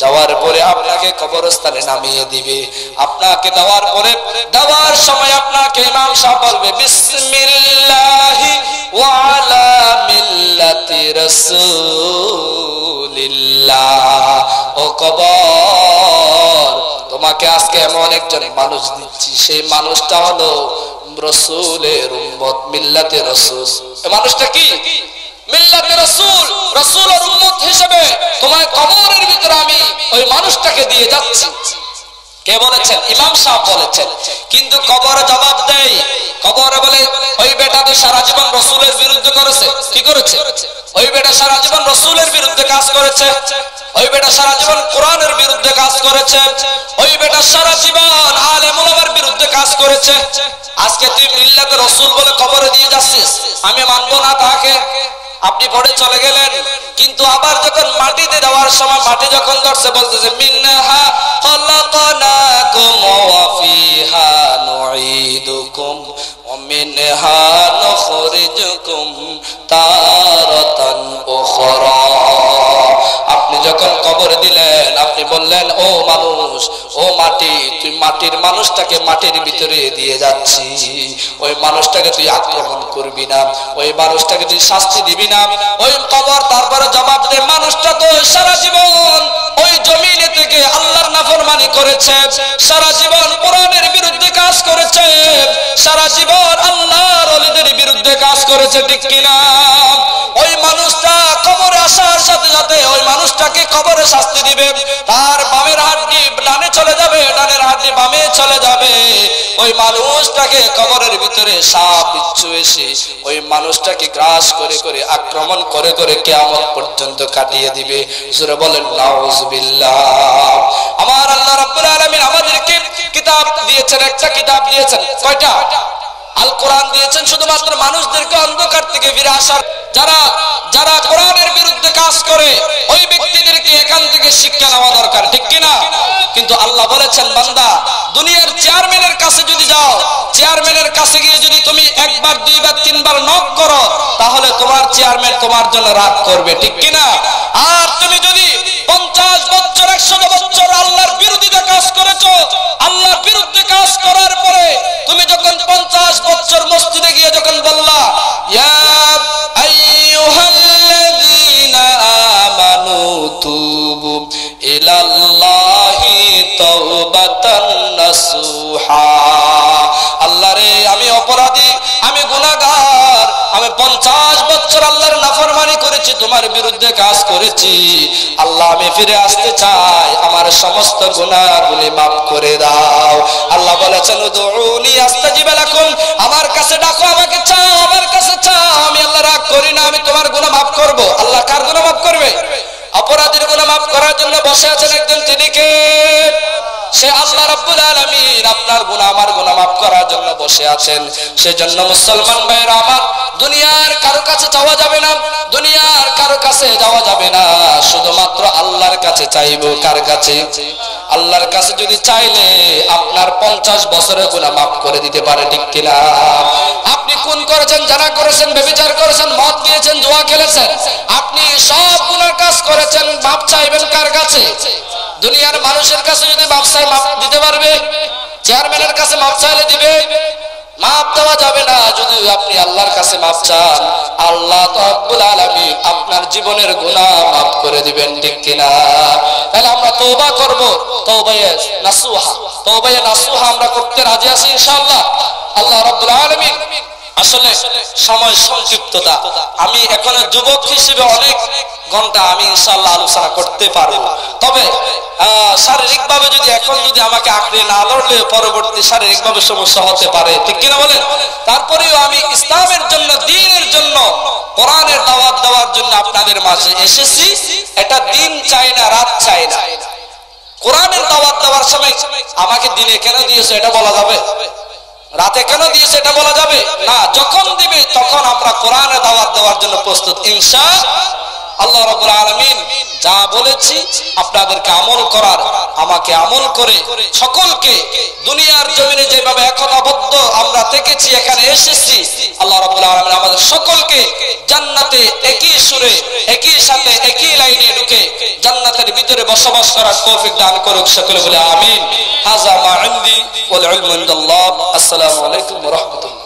যাওয়ার পরে আপনাকে কবরস্থানে নামিয়ে দিবে। আপনাকে দেওয়ার পরে, দেওয়ার সময় আপনাকে ইমাম সাহেব বলবে, বিসমিল্লাহি ওয়া মিল্লাতি রাসূলিল্লাহ। ও কবর, তোমাকে আজকে এমন একজন মানুষ দিচ্ছি। সেই মানুষটা হলো রসুলের উম্মত, মিল্লাতে রসুল। মানুষটা কি? ওই কিন্তু কবর জবাব দেয় কবরে বলে, ওই বেটা তো সারা জীবন রসুলের বিরুদ্ধে করেছে, কি করেছে? ওই বেটা সারা জীবন রসুলের বিরুদ্ধে কাজ করেছে, ওই বেটা সারা জীবন কোরআনের বিরুদ্ধে কাজ করেছে, ওই বেটা সারা জীবন আলেমুলামার বিরুদ্ধে কাজ করেছে। আজকে তুই মিল্লাতে রসুল বলে কবরে দিয়ে যাচ্ছিস, আমি মানবো না তাকে। আপনি পড়ে চলে গেলেন, কিন্তু আবার যখন মাটিতে দেওয়ার সময় মাটি যখন ধরছে, বলতেছে, মিন্নাহা খলাকনাকুম আপনি যখন কবর দিলেন, আপনি বললেন, ও মানুষ, ও মাটি, তুই মাটির মানুষটাকে মাটির ভিতরে দিয়ে যাচ্ছি। ওই মানুষটাকে তুই আক্রমণ করবি না, ওই মানুষটাকে তুই শাস্তি দিবি না। ওই কবর, তারপরে জবাব দে, মানুষটা তো সারা জীবন ওই জমিনে থেকে আল্লাহর নাফরমানি করেছে। সারা জীবন কোরআনের বিরুদ্ধে কাজ করেছে। সারা জীবন আল্লাহর অলিদের বিরুদ্ধে কাজ করেছে, ঠিক কিনা? ওই মানুষটা কবরে আসার সাথে সাথে ওই মানুষটাকে কবরে শাস্তি দিবে। তার বামের হাড্ডি ডানে চলে যাবে, ডানের হাড্ডি বামে চলে যাবে। ওই মানুষটাকে কবরের ভিতরে সাপ বিচ্ছু এসে ওই মানুষটাকে গ্রাস করে করে, আক্রমণ করে করে কেয়ামত পর্যন্ত কাটিয়ে দিবে। সুরে বলেন, নাউজুবিল্লাহ। আমার আল্লাহ রাব্বুল আলামিন আমাদেরকে কিতাব দিয়েছেন, একটা কিতাব দিয়েছেন। কয়টা? আল কোরআন দিয়েছেন শুধুমাত্র মানুষদেরকে অন্ধকার থেকে ফিরে আসার। যারা যারা কোরআনের বিরুদ্ধে কাজ করে, ওই ব্যক্তিদেরকে এখান থেকে শিক্ষা নেওয়া দরকার, ঠিক কিনা? কিন্তু আল্লাহ বলেছেন, বান্দা, দুনিয়ার চেয়ারম্যানের কাছে যদি যাও, চেয়ারম্যানের কাছে গিয়ে যদি তুমি একবার, দুইবার, তিনবার নক করো, তাহলে তোমার চেয়ারম্যান তোমার জন্য রাগ করবে, ঠিক কিনা? আর তুমি যদি পঞ্চাশ বছর, একশো বছর আল্লাহর বিরোধিতা কাজ করেছ, আল্লাহর বিরুদ্ধে কাজ করার পরে তুমি যখন পঞ্চাশ বছর মসজিদে গিয়ে যখন বললা ইয়া আইয়ুহাল্লাযীনা আমানু তুবু। ইলাল্লাহি আল্লাহ রে আমি অপরাধী, আমি গুনাহগার, আমি পঞ্চাশ বছর আল্লাহর নাফরমানি করেছি, তোমার বিরুদ্ধে কাজ করেছি। আল্লাহ, আমি ফিরে আসতে চাই, আমার সমস্ত গুনাহগুলি মাফ করে দাও। আল্লাহ বলেছেন, উদউনি আস্তাজিব লাকুম, আমার কাছে ডাকো, আমাকে চাও, আমার কাছে চাও, আমি আল্লাহ রাগ করি না, আমি তোমার গুনাহ মাফ করব। আল্লাহ কার গুনাহ মাফ করবে? অপরাধীর গুনাহ মাফ করার জন্য বসে আছেন একজন তিনি কে সে আল্লাহ রাব্বুল আলামিন আপনার গুনাহ আমার গুনাহ মাফ করার জন্য বসে আছেন। সেজন্য মুসলমান ভাইরা আমার দুনিয়ার কারও কাছে যাওয়া যাবে না, দুনিয়ার কারও কাছে যাওয়া যাবে না। শুধুমাত্র আল্লাহর কাছে চাইব, কার কাছে? আল্লাহর কাছে যদি চাইলে আপনার পঞ্চাশ বছরের গুনাহ মাফ করে দিতে পারে, ঠিক কিনা? আপনি কোন করেছেন যারা করেছেন, বেবিচার করেছেন, মদ দিয়েছেন, জুয়া খেলেছেন, আপনি সব গুনার কাজ করেছেন মাপ চাইবেন কার কাছে? দুনিয়ার মানুষের কাছে যদি মাপ চাই মাপ দিতে পারবে। চেয়ারম্যানের কাছে মাপ চাইলে দিবে। মাপ দেওয়া যাবে না, যদি আপনি আল্লাহর কাছে মাপ চান। আল্লাহ তব্বুল আলমী আপনার জীবনের গুনাহ মাফ করে দিবেন, ঠিক কিনা? তাহলে আমরা তৌবা করব। তৌবায়ে নাসুহা তৌবায়ে নাসুহা আমরা করতে রাজি আছি ইনশাআল্লাহ। আল্লাহ রাব্বুল আলামিন আসলে সময় সংক্ষিপ্ততা। আমি এখন যুবক হিসেবে অনেক ঘণ্টা আমি ইনশাল্লাহ আলোচনা করতে পারব। তবে শারীরিক ভাবে যদি এখন যদি আমাকে আঁকড়ে না লড়লে পরবর্তী শারীরিক ভাবে সমস্যা হতে পারে। ঠিক কিনা বলেন? তারপরেও আমি ইসলামের জন্য, দিনের জন্য, কোরআনের দাওয়াত দেওয়ার জন্য আপনাদের মাঝে এসেছি। এটা দিন চাই না, রাত চাই না। কোরআনের দাওয়াত দেওয়ার সময় আমাকে দিনে কেন দিয়েছে, এটা বলা যাবে? রাতে কেন দিয়েছে এটা বলা যাবে? না, যখন দিবে, তখন আমরা কোরআনে দাওয়াত দেওয়ার জন্য প্রস্তুত। ইনশা আল্লাহ রাব্বুল আলামিন যা বলেছি আপনাদেরকে আমল করার, আমাকে আমল করে সকলকে দুনিয়ার জমিনে যেভাবে একতাবদ্ধ আমরা থেকেছি, এখানে এসেছি, আল্লাহ রাব্বুল আলামিন আমাদের সকলকে জান্নাতে একই সুরে, একই সাথে, একই লাইনে ঢুকে জান্নাতের ভিতরে বসবাস করার তৌফিক দান করুক সকলে বলে আমিন। হাযা মা ইনদি ওয়াল আসসালামু আলাইকুম রাহমাতুল্লাহ।